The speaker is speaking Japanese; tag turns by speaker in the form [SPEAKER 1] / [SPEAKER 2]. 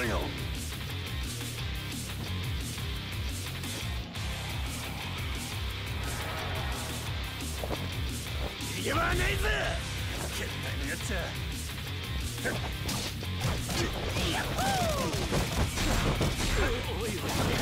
[SPEAKER 1] だよ。逃いおいおい